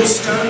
buscando